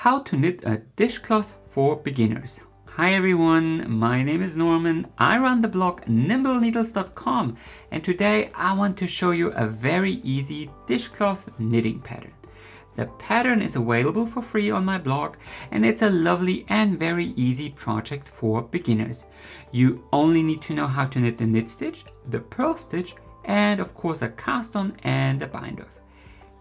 how to knit a dishcloth for beginners. Hi everyone, my name is Norman. I run the blog nimbleneedles.com and today I want to show you a very easy dishcloth knitting pattern. The pattern is available for free on my blog and it's a lovely and very easy project for beginners. You only need to know how to knit the knit stitch, the purl stitch and of course a cast on and a bind off.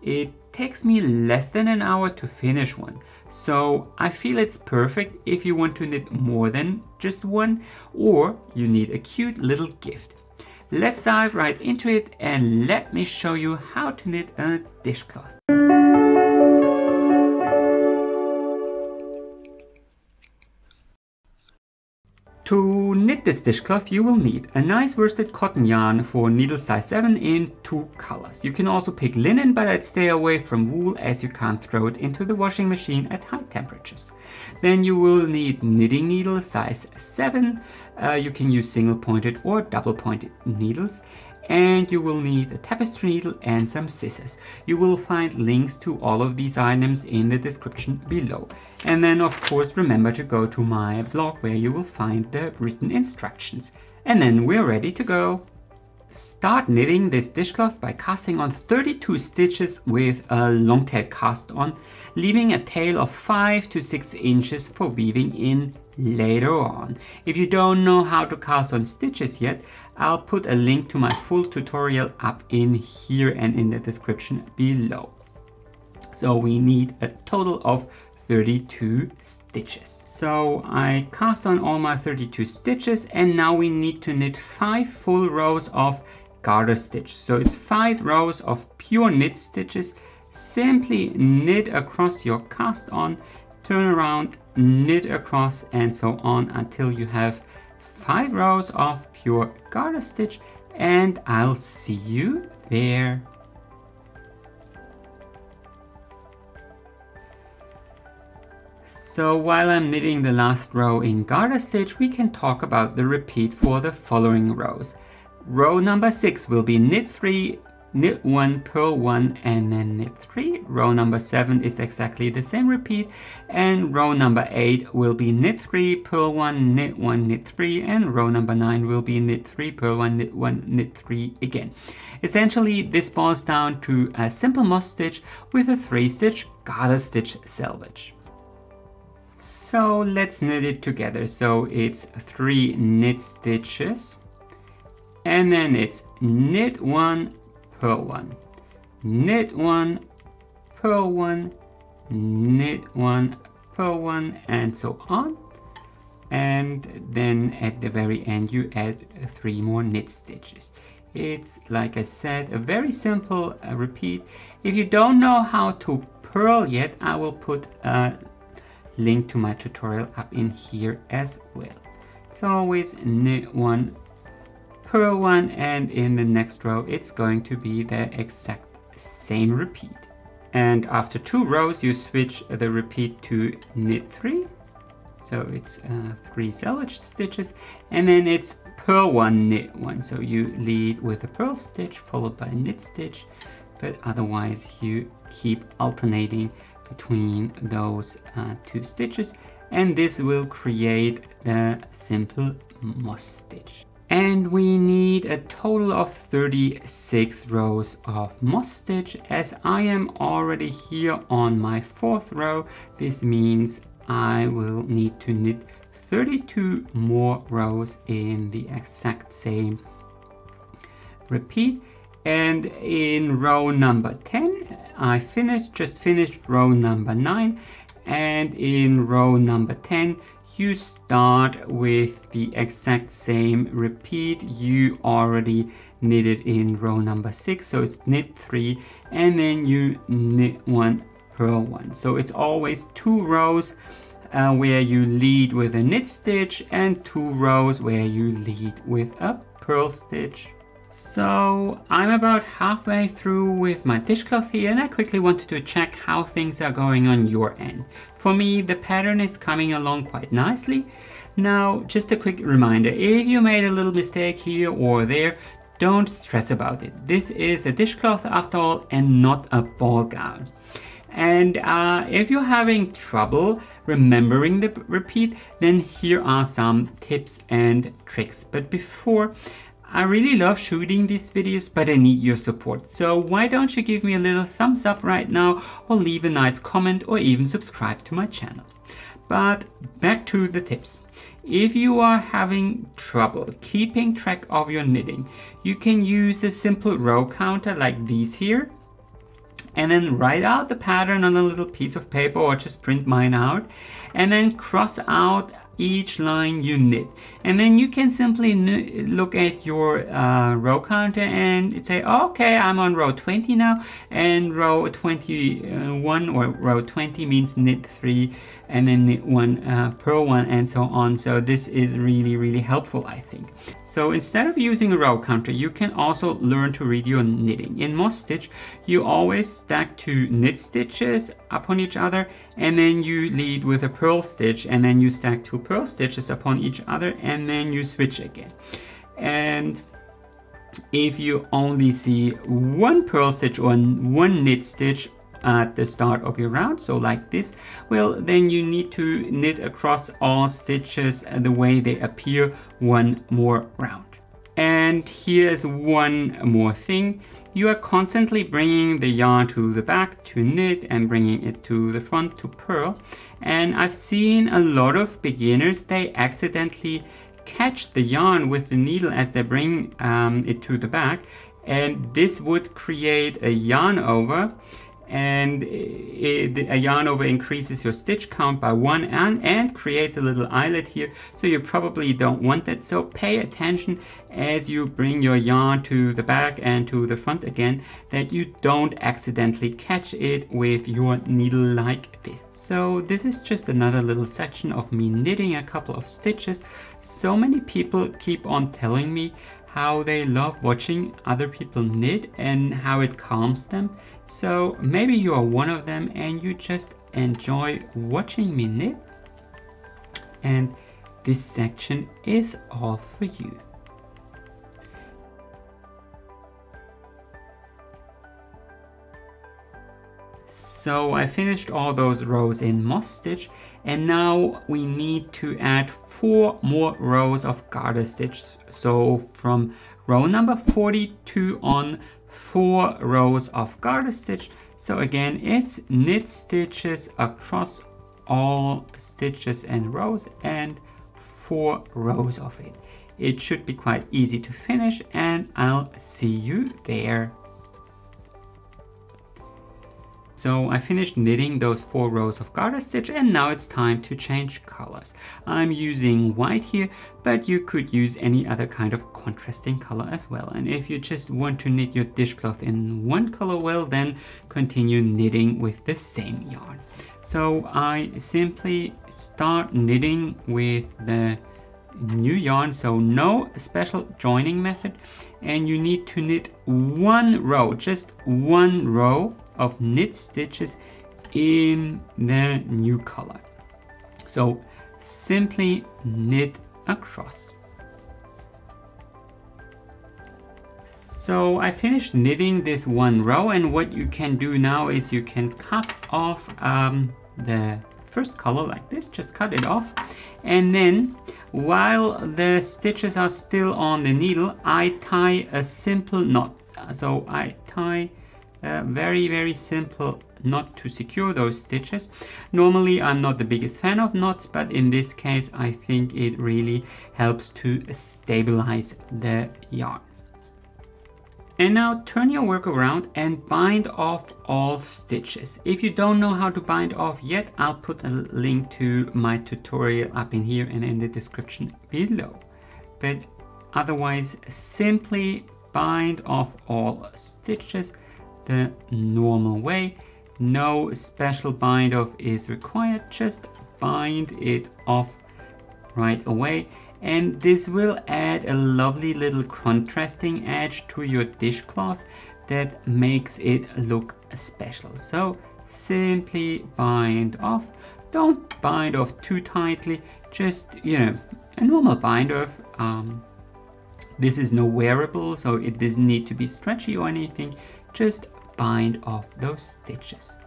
It takes me less than an hour to finish one, so I feel it's perfect if you want to knit more than just one or you need a cute little gift. Let's dive right into it and let me show you how to knit a dishcloth. To knit this dishcloth you will need a nice worsted cotton yarn for needle size 7 in two colors. You can also pick linen but I'd stay away from wool as you can't throw it into the washing machine at high temperatures. Then you will need knitting needle size 7. Uh, you can use single pointed or double pointed needles and you will need a tapestry needle and some scissors. You will find links to all of these items in the description below. And then of course remember to go to my blog where you will find the written instructions. And then we're ready to go. Start knitting this dishcloth by casting on 32 stitches with a long tail cast on, leaving a tail of 5 to 6 inches for weaving in later on. If you don't know how to cast on stitches yet, I'll put a link to my full tutorial up in here and in the description below. So we need a total of 32 stitches. So I cast on all my 32 stitches and now we need to knit five full rows of garter stitch. So it's five rows of pure knit stitches. Simply knit across your cast on, turn around, mm-hmm. knit across and so on until you have five rows of pure garter stitch and I'll see you there. So while I'm knitting the last row in garter stitch, we can talk about the repeat for the following rows. Row number 6 will be knit 3, knit 1, purl 1 and then knit 3. Row number 7 is exactly the same repeat and row number 8 will be knit 3, purl 1, knit 1, knit 3 and row number 9 will be knit 3, purl 1, knit 1, knit 3 again. Essentially this boils down to a simple moss stitch with a 3 stitch garter stitch selvage. So let's knit it together. So it's three knit stitches and then it's knit one, purl one, knit one, purl one, knit one, purl one, and so on. And then at the very end, you add three more knit stitches. It's, like I said, a very simple uh, repeat. If you don't know how to purl yet, I will put a link to my tutorial up in here as well. It's always knit one, purl one, and in the next row it's going to be the exact same repeat. And after two rows you switch the repeat to knit three. So it's uh, three selvage stitches and then it's purl one, knit one. So you lead with a purl stitch followed by a knit stitch, but otherwise you keep alternating between those uh, two stitches and this will create the simple moss stitch. And we need a total of 36 rows of moss stitch. As I am already here on my fourth row, this means I will need to knit 32 more rows in the exact same repeat and in row number 10 I finished just finished row number 9 and in row number 10 you start with the exact same repeat you already knitted in row number 6 so it's knit 3 and then you knit 1 purl 1 so it's always two rows uh, where you lead with a knit stitch and two rows where you lead with a purl stitch so I'm about halfway through with my dishcloth here and I quickly wanted to check how things are going on your end. For me the pattern is coming along quite nicely. Now just a quick reminder, if you made a little mistake here or there, don't stress about it. This is a dishcloth after all and not a ball gown. And uh, if you're having trouble remembering the repeat, then here are some tips and tricks. But before, I really love shooting these videos, but I need your support. So why don't you give me a little thumbs up right now or leave a nice comment or even subscribe to my channel. But back to the tips. If you are having trouble keeping track of your knitting, you can use a simple row counter like these here and then write out the pattern on a little piece of paper or just print mine out and then cross out each line you knit and then you can simply look at your uh, row counter and say okay I'm on row 20 now. And row 21 or row 20 means knit 3 and then knit 1 uh, purl 1 and so on. So this is really really helpful I think. So instead of using a row counter, you can also learn to read your knitting. In Moss Stitch, you always stack two knit stitches upon each other and then you lead with a purl stitch and then you stack two purl stitches upon each other and then you switch again. And if you only see one purl stitch or one knit stitch at the start of your round so like this well then you need to knit across all stitches the way they appear one more round and here's one more thing. You are constantly bringing the yarn to the back to knit and bringing it to the front to purl. And I've seen a lot of beginners they accidentally catch the yarn with the needle as they bring um, it to the back. And this would create a yarn over and it, a yarn over increases your stitch count by one and, and creates a little eyelet here. So you probably don't want that. So pay attention as you bring your yarn to the back and to the front again that you don't accidentally catch it with your needle like this. So this is just another little section of me knitting a couple of stitches. So many people keep on telling me how they love watching other people knit and how it calms them. So maybe you are one of them and you just enjoy watching me knit. And this section is all for you. So I finished all those rows in Moss Stitch and now we need to add four more rows of garter stitch. So from row number 42 on, four rows of garter stitch. So again, it's knit stitches across all stitches and rows and four rows of it. It should be quite easy to finish and I'll see you there. So I finished knitting those four rows of garter stitch and now it's time to change colors. I'm using white here, but you could use any other kind of contrasting color as well. And if you just want to knit your dishcloth in one color, well then continue knitting with the same yarn. So I simply start knitting with the new yarn so no special joining method and you need to knit one row just one row of knit stitches in the new color. So simply knit across. So I finished knitting this one row and what you can do now is you can cut off um, the first color like this, just cut it off. And then while the stitches are still on the needle, I tie a simple knot. So I tie uh, very very simple knot to secure those stitches. Normally I'm not the biggest fan of knots but in this case I think it really helps to stabilize the yarn. And now turn your work around and bind off all stitches. If you don't know how to bind off yet, I'll put a link to my tutorial up in here and in the description below. But otherwise, simply bind off all stitches the normal way. No special bind off is required, just bind it off right away. And this will add a lovely little contrasting edge to your dishcloth that makes it look special. So simply bind off. Don't bind off too tightly, just, you know, a normal bind off. Um, this is no wearable, so it doesn't need to be stretchy or anything. Just bind off those stitches.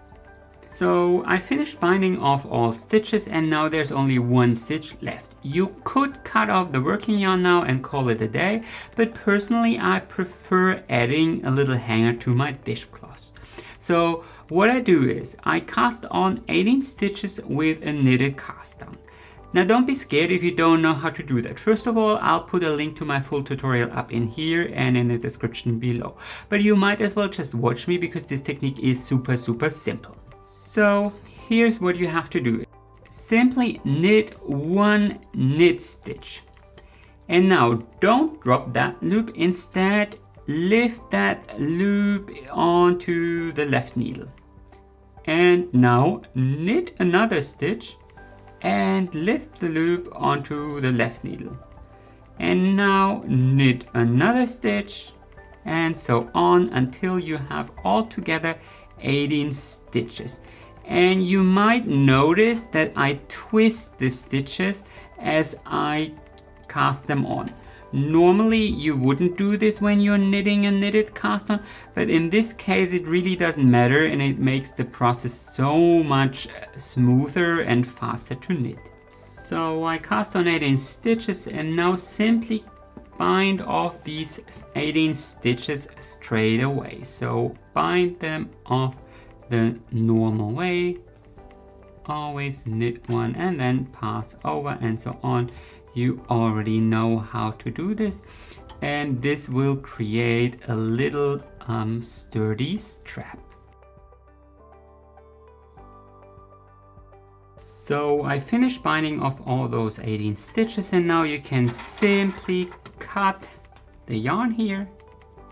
So I finished binding off all stitches and now there's only one stitch left. You could cut off the working yarn now and call it a day, but personally I prefer adding a little hanger to my dishcloth. So what I do is I cast on 18 stitches with a knitted cast on. Now don't be scared if you don't know how to do that. First of all, I'll put a link to my full tutorial up in here and in the description below. But you might as well just watch me because this technique is super, super simple. So here's what you have to do. Simply knit one knit stitch. And now don't drop that loop. Instead, lift that loop onto the left needle. And now knit another stitch and lift the loop onto the left needle. And now knit another stitch and so on until you have altogether 18 stitches and you might notice that I twist the stitches as I cast them on. Normally you wouldn't do this when you're knitting a knitted cast on, but in this case it really doesn't matter and it makes the process so much smoother and faster to knit. So I cast on 18 stitches and now simply bind off these 18 stitches straight away. So bind them off the normal way always knit one and then pass over and so on you already know how to do this and this will create a little um, sturdy strap. So I finished binding off all those 18 stitches and now you can simply cut the yarn here.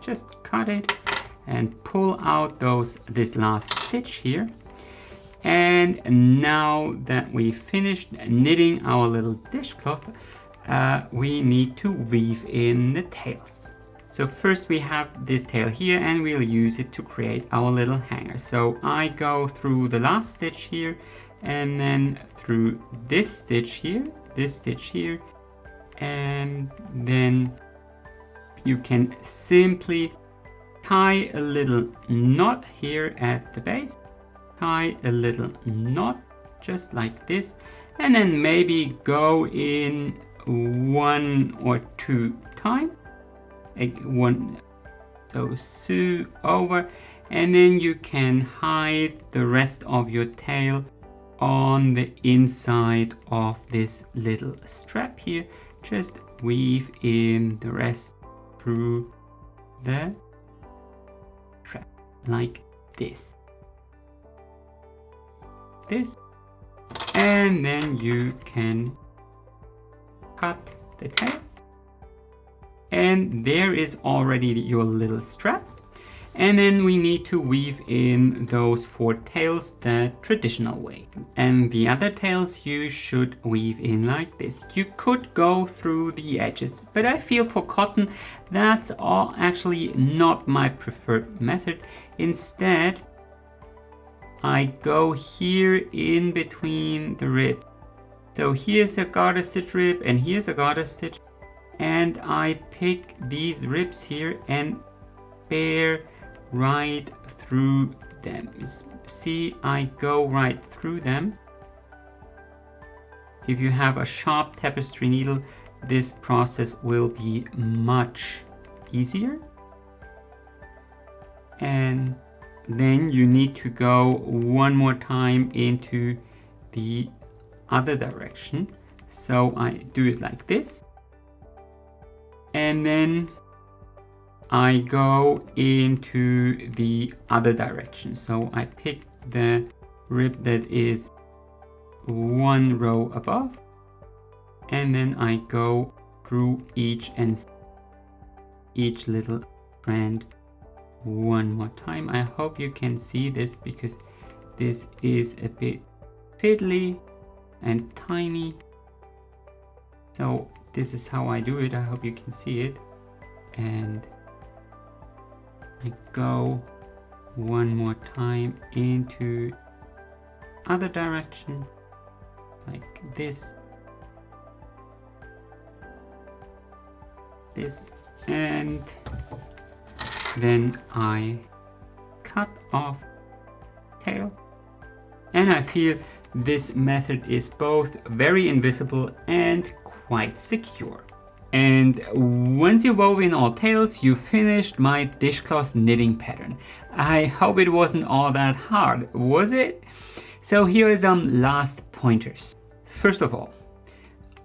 Just cut it and pull out those this last stitch here and now that we finished knitting our little dishcloth uh, we need to weave in the tails. So first we have this tail here and we'll use it to create our little hanger. So I go through the last stitch here and then through this stitch here this stitch here and then you can simply tie a little knot here at the base tie a little knot just like this and then maybe go in one or two times one so sew over and then you can hide the rest of your tail on the inside of this little strap here just weave in the rest through the strap like this. This. And then you can cut the tail. And there is already your little strap. And then we need to weave in those four tails the traditional way. And the other tails you should weave in like this. You could go through the edges, but I feel for cotton that's all actually not my preferred method. Instead, I go here in between the rib. So here's a garter stitch rib and here's a garter stitch. And I pick these ribs here and bear right through them. See, I go right through them. If you have a sharp tapestry needle, this process will be much easier. And then you need to go one more time into the other direction. So I do it like this. And then I go into the other direction. So I pick the rib that is one row above and then I go through each and each little strand one more time. I hope you can see this because this is a bit fiddly and tiny. So this is how I do it. I hope you can see it. And I go one more time into other direction like this this and then I cut off tail And I feel this method is both very invisible and quite secure. And once you've woven all tails, you finished my dishcloth knitting pattern. I hope it wasn't all that hard, was it? So here are some last pointers. First of all,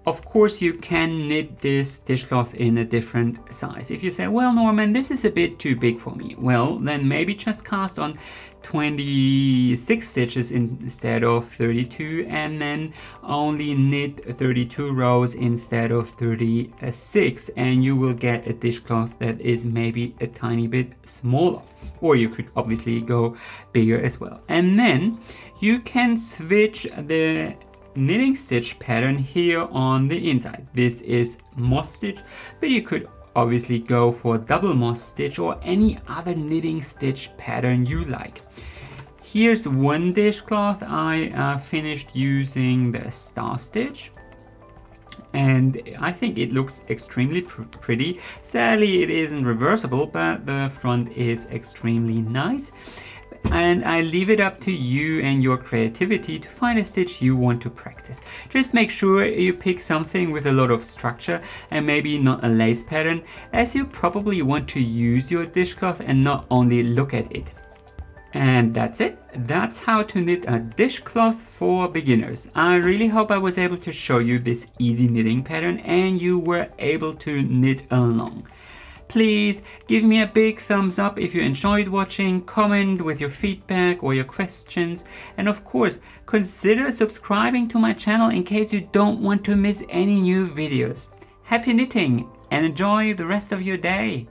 of course, you can knit this dishcloth in a different size. If you say, well, Norman, this is a bit too big for me, well, then maybe just cast on 26 stitches instead of 32 and then only knit 32 rows instead of 36 and you will get a dishcloth that is maybe a tiny bit smaller or you could obviously go bigger as well and then you can switch the knitting stitch pattern here on the inside. This is moss stitch, but you could obviously go for double moss stitch or any other knitting stitch pattern you like. Here's one dishcloth I uh, finished using the star stitch and I think it looks extremely pr pretty. Sadly it isn't reversible but the front is extremely nice and I leave it up to you and your creativity to find a stitch you want to practice. Just make sure you pick something with a lot of structure and maybe not a lace pattern as you probably want to use your dishcloth and not only look at it. And that's it. That's how to knit a dishcloth for beginners. I really hope I was able to show you this easy knitting pattern and you were able to knit along. Please give me a big thumbs up if you enjoyed watching, comment with your feedback or your questions, and of course, consider subscribing to my channel in case you don't want to miss any new videos. Happy knitting and enjoy the rest of your day!